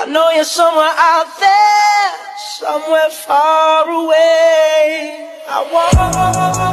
I know you're somewhere out there, somewhere far away. I want.